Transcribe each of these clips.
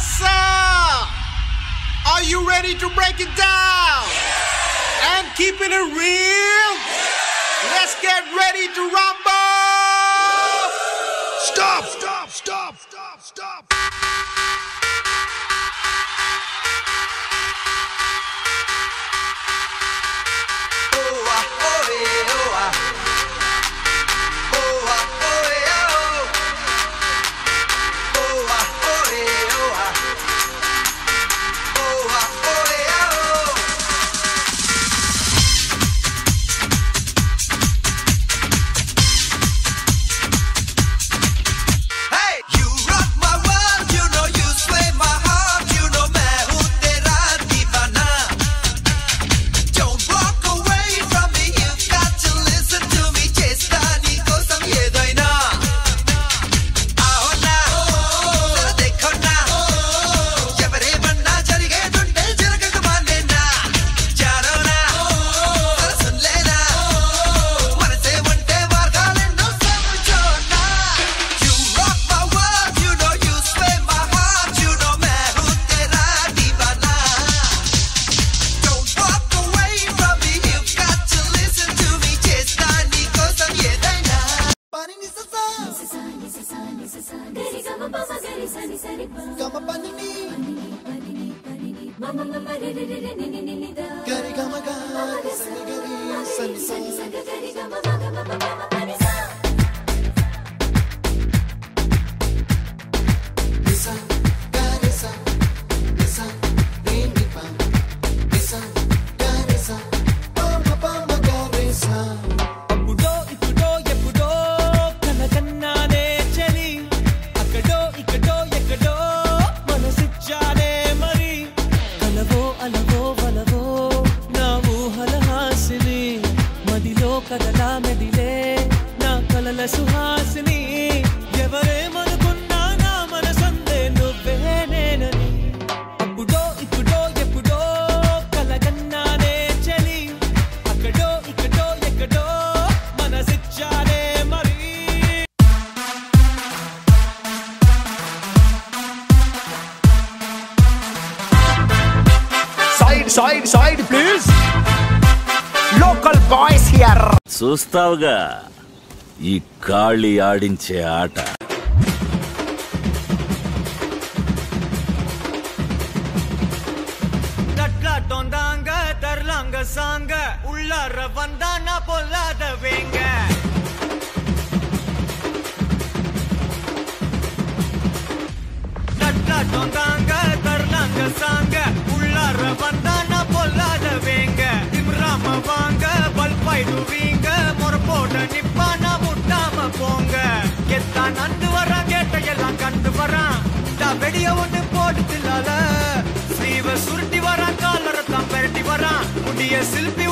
What's? Are you ready to break it down? Yeah! And keeping it real? Yeah! Let's get ready to rumble! Stop, stop, stop, stop, stop! గరి గమ గరి సని గరి సని సని. సని గరి గమ గమ గమ సుహాసిని ఎవరేమనుకున్నా నా మనసందే నువ్వే నేనని. అప్పుడో ఇప్పుడో ఎప్పుడో కలగన్నానే చలి. అక్కడో ఇక్కడో ఎక్కడో మనసిచ్చారే మరి. Side side side please local boys here చూస్తావుగా. ఈ కాళీ ఆడించే ఆట தொந்தாங்க தரலாங்க சாங்க உள்ளார வந்தா நான் பொல்லாத வேங்க தொந்தாங்க தரலாங்க சாங்க உள்ளார வந்தா நான் பொல்லாத வேங்க y el pior.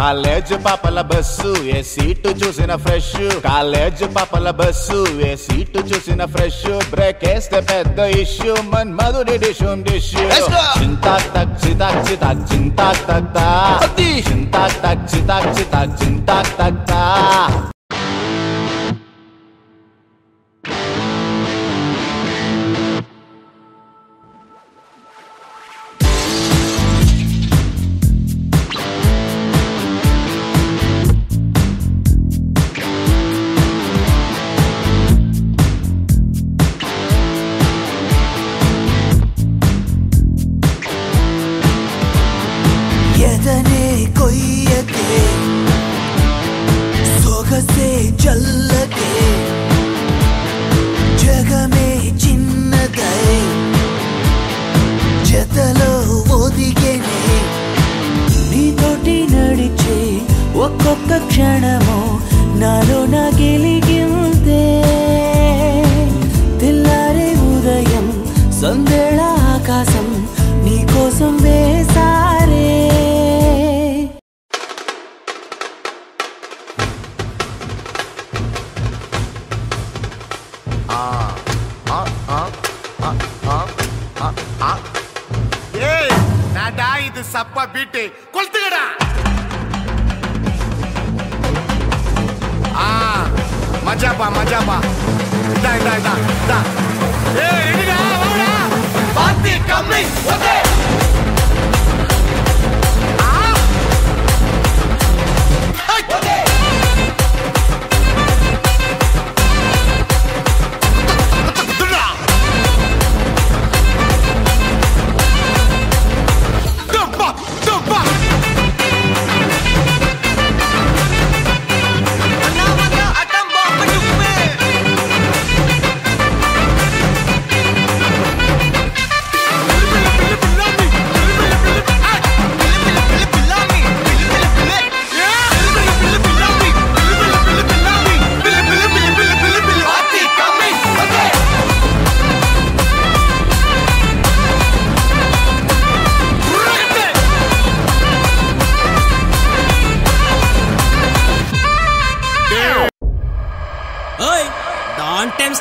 కాలేజ్ పాపల బస్సు ఏ సీటు చూసిన ఫ్రెష్. కాలేజ్ పాపల బస్సు ఏ సీటు చూసిన ఫ్రెష్. బ్రేక్ వేస్తే పెద్ద ఇష్యూ మన్ మధుడి డిషుం డిష్ చింతా తక్ చితాక్ చితాక్ చింతా తక్ తా చింతా తక్ చితాక్ చితాక్ చింతా తక్ బీటే కొలుతుగడా మజాబా మజాబా ఇదా ఇదా ఇదా ఇదా ఏ ఇడిగా వాడా బాతి కమ్మి వదే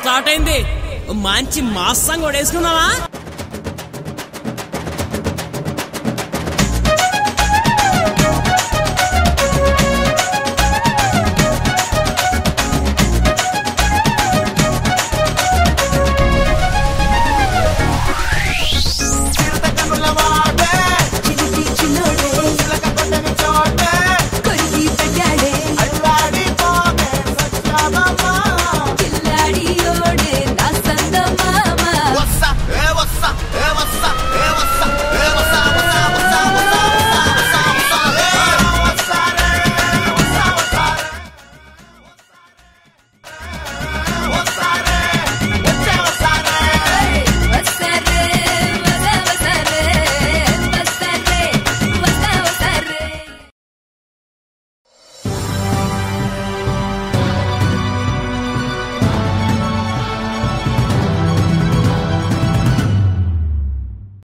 స్టార్ట్ అయింది. మంచి మాస్ సాంగ్ కూడా వేసుకున్నావా